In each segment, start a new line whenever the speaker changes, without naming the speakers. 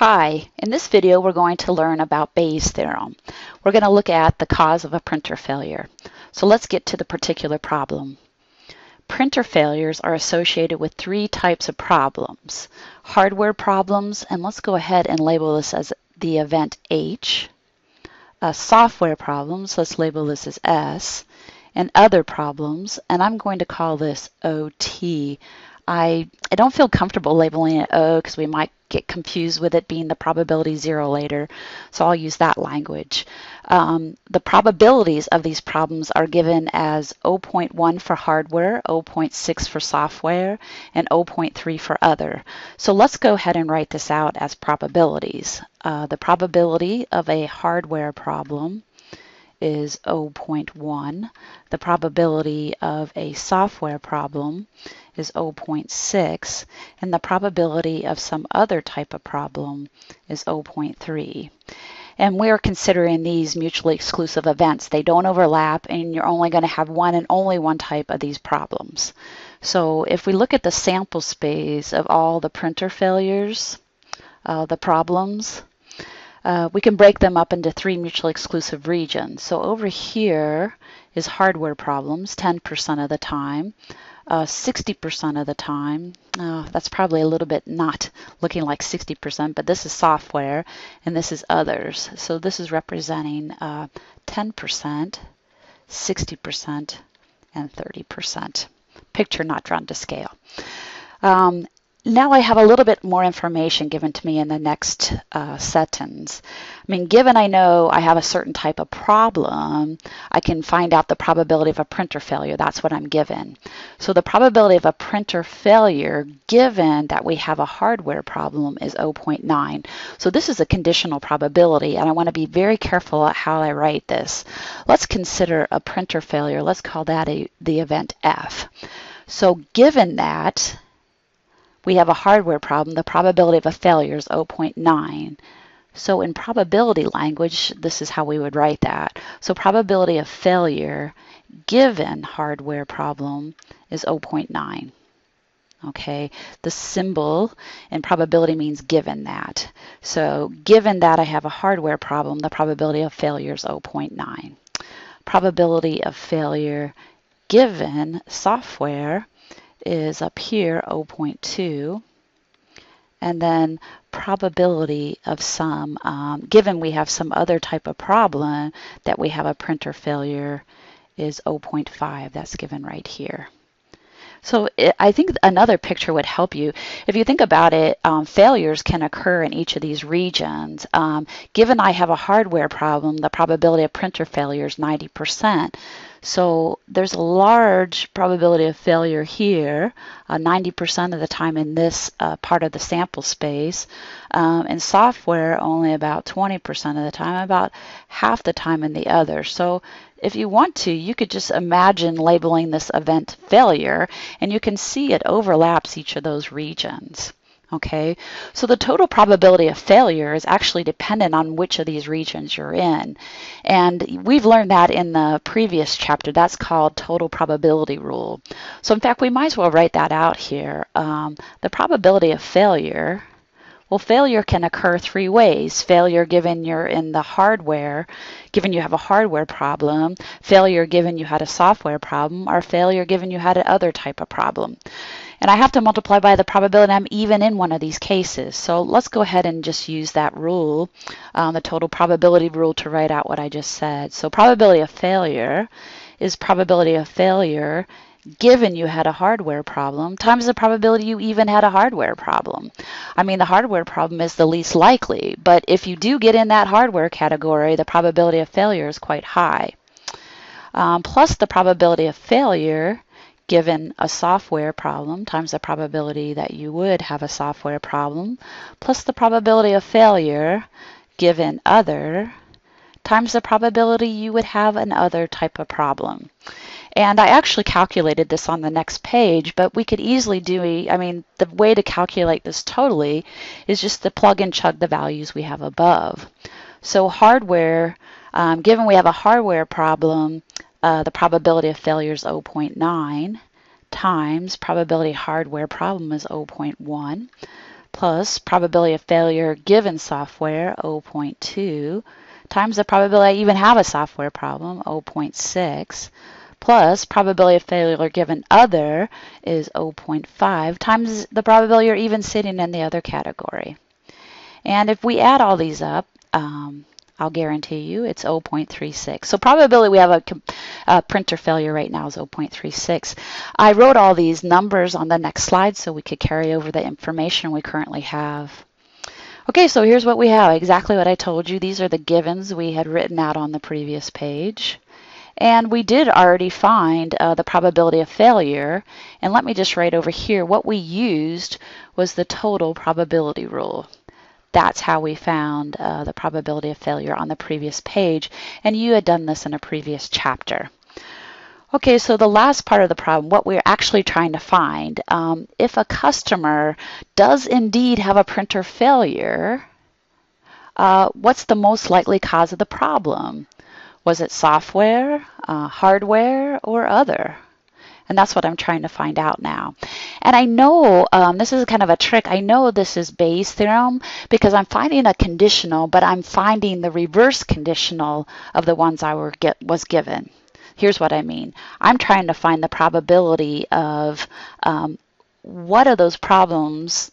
Hi, in this video we're going to learn about Bayes' theorem. We're going to look at the cause of a printer failure. So let's get to the particular problem. Printer failures are associated with three types of problems. Hardware problems, and let's go ahead and label this as the event H. Uh, software problems, let's label this as S. And other problems, and I'm going to call this OT. I, I don't feel comfortable labeling it O because we might get confused with it being the probability zero later. So I'll use that language. Um, the probabilities of these problems are given as 0.1 for hardware, 0.6 for software, and 0.3 for other. So let's go ahead and write this out as probabilities. Uh, the probability of a hardware problem is 0.1. The probability of a software problem is 0.6, and the probability of some other type of problem is 0.3. And we're considering these mutually exclusive events. They don't overlap, and you're only going to have one and only one type of these problems. So if we look at the sample space of all the printer failures, uh, the problems, uh, we can break them up into three mutually exclusive regions. So over here is hardware problems 10% of the time. 60% uh, of the time, uh, that's probably a little bit not looking like 60%, but this is software and this is others. So this is representing 10%, uh, 60%, and 30%. Picture not drawn to scale. Um, now I have a little bit more information given to me in the next uh, sentence. I mean, given I know I have a certain type of problem, I can find out the probability of a printer failure. That's what I'm given. So the probability of a printer failure, given that we have a hardware problem, is 0.9. So this is a conditional probability, and I want to be very careful at how I write this. Let's consider a printer failure. Let's call that a, the event F. So given that, we have a hardware problem, the probability of a failure is 0.9. So in probability language, this is how we would write that. So probability of failure given hardware problem is 0.9. Okay, the symbol in probability means given that. So given that I have a hardware problem, the probability of failure is 0.9. Probability of failure given software is up here 0.2 and then probability of some, um, given we have some other type of problem that we have a printer failure is 0.5. That's given right here. So it, I think another picture would help you. If you think about it, um, failures can occur in each of these regions. Um, given I have a hardware problem, the probability of printer failure is 90%. So there's a large probability of failure here, 90% uh, of the time in this uh, part of the sample space. Um, in software, only about 20% of the time, about half the time in the other. So if you want to, you could just imagine labeling this event failure, and you can see it overlaps each of those regions. Okay, so the total probability of failure is actually dependent on which of these regions you're in. And we've learned that in the previous chapter. That's called total probability rule. So in fact, we might as well write that out here. Um, the probability of failure well, failure can occur three ways. Failure given you're in the hardware, given you have a hardware problem, failure given you had a software problem, or failure given you had another type of problem. And I have to multiply by the probability I'm even in one of these cases. So let's go ahead and just use that rule, um, the total probability rule to write out what I just said. So probability of failure is probability of failure given you had a hardware problem times the probability you even had a hardware problem. I mean, the hardware problem is the least likely, but if you do get in that hardware category, the probability of failure is quite high. Um, plus the probability of failure given a software problem times the probability that you would have a software problem plus the probability of failure given other times the probability you would have an other type of problem. And I actually calculated this on the next page, but we could easily do, I mean, the way to calculate this totally is just to plug and chug the values we have above. So hardware, um, given we have a hardware problem, uh, the probability of failure is 0.9 times probability hardware problem is 0.1 plus probability of failure given software, 0.2, times the probability I even have a software problem, 0.6, plus probability of failure given other is 0.5 times the probability you're even sitting in the other category. And if we add all these up, um, I'll guarantee you it's 0.36. So probability we have a, a, printer failure right now is 0.36. I wrote all these numbers on the next slide so we could carry over the information we currently have. Okay, so here's what we have, exactly what I told you. These are the givens we had written out on the previous page. And we did already find uh, the probability of failure. And let me just write over here, what we used was the total probability rule. That's how we found uh, the probability of failure on the previous page. And you had done this in a previous chapter. Okay, so the last part of the problem, what we're actually trying to find, um, if a customer does indeed have a printer failure, uh, what's the most likely cause of the problem? Was it software, uh, hardware, or other? And that's what I'm trying to find out now. And I know um, this is kind of a trick. I know this is Bayes' theorem because I'm finding a conditional, but I'm finding the reverse conditional of the ones I were get, was given. Here's what I mean. I'm trying to find the probability of um, what are those problems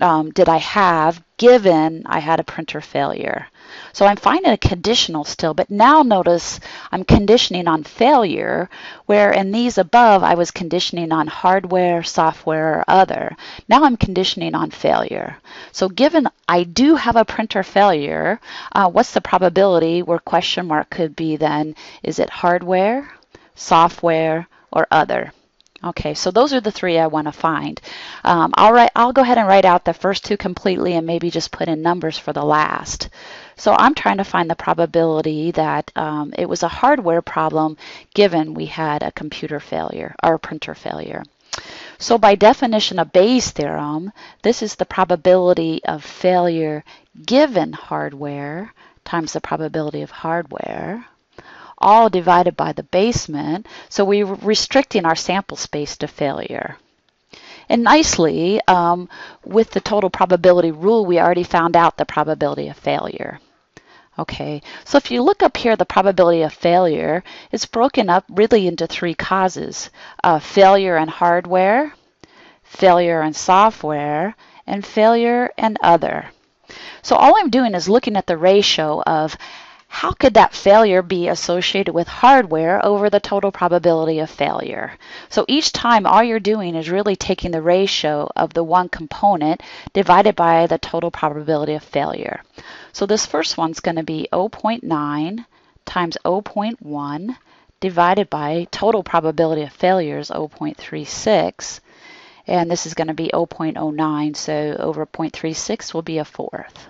um, did I have given I had a printer failure. So I'm finding a conditional still, but now notice I'm conditioning on failure, where in these above I was conditioning on hardware, software, or other. Now I'm conditioning on failure. So given I do have a printer failure, uh, what's the probability where question mark could be then? Is it hardware, software, or other? Okay, so those are the three I want to find. Um, I'll, write, I'll go ahead and write out the first two completely and maybe just put in numbers for the last. So I'm trying to find the probability that um, it was a hardware problem given we had a computer failure or a printer failure. So by definition of Bayes' theorem, this is the probability of failure given hardware times the probability of hardware all divided by the basement, so we're restricting our sample space to failure. And nicely, um, with the total probability rule, we already found out the probability of failure. Okay, so if you look up here, the probability of failure, is broken up really into three causes. Uh, failure in hardware, failure in software, and failure and other. So all I'm doing is looking at the ratio of how could that failure be associated with hardware over the total probability of failure? So each time all you're doing is really taking the ratio of the one component divided by the total probability of failure. So this first one's going to be 0.9 times 0.1 divided by total probability of failure is 0.36 and this is going to be 0.09 so over 0.36 will be a fourth.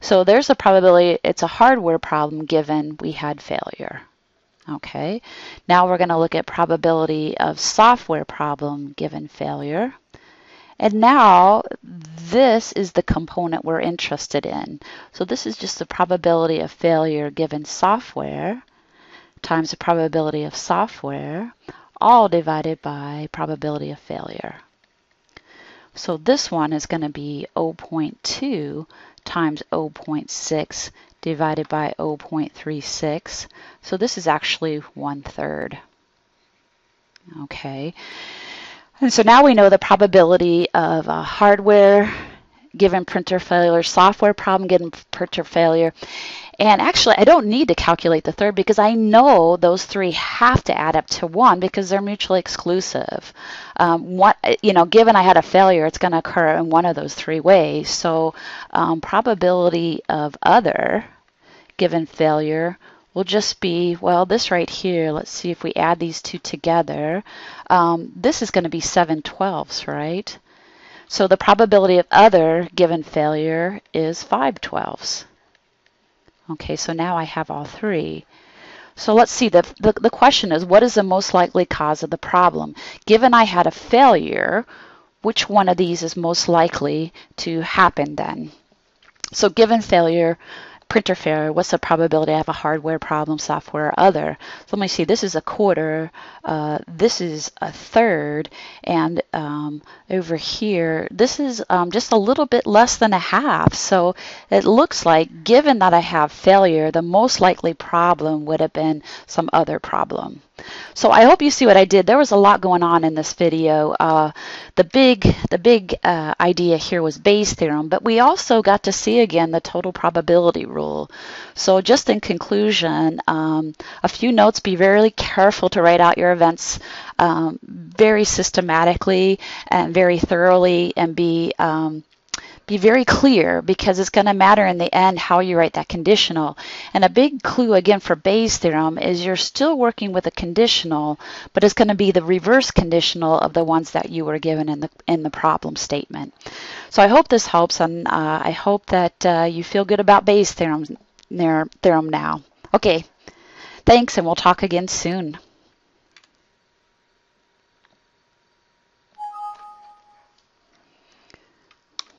So there's a probability it's a hardware problem given we had failure. Okay, now we're going to look at probability of software problem given failure. And now this is the component we're interested in. So this is just the probability of failure given software times the probability of software, all divided by probability of failure. So this one is going to be 0.2 times 0.6 divided by 0.36. So this is actually one third. Okay. And so now we know the probability of a hardware given printer failure, software problem given printer failure. And actually, I don't need to calculate the third because I know those three have to add up to one because they're mutually exclusive. Um, what, you know, given I had a failure, it's going to occur in one of those three ways. So um, probability of other given failure will just be, well, this right here, let's see if we add these two together. Um, this is going to be 7 twelfths, right? So the probability of other given failure is 5 twelfths. Okay, so now I have all three. So let's see, the, the, the, question is, what is the most likely cause of the problem? Given I had a failure, which one of these is most likely to happen then? So given failure, printer failure, what's the probability I have a hardware problem, software, or other? So let me see, this is a quarter, uh, this is a third, and um, over here, this is um, just a little bit less than a half. So it looks like, given that I have failure, the most likely problem would have been some other problem. So I hope you see what I did. There was a lot going on in this video. Uh, the big, the big uh, idea here was Bayes' theorem, but we also got to see again the total probability rule. So just in conclusion, um, a few notes, be very careful to write out your events um, very systematically and very thoroughly and be um, be very clear because it's going to matter in the end how you write that conditional. And a big clue again for Bayes' theorem is you're still working with a conditional, but it's going to be the reverse conditional of the ones that you were given in the in the problem statement. So I hope this helps, and uh, I hope that uh, you feel good about Bayes' theorem, theorem now. Okay, thanks, and we'll talk again soon.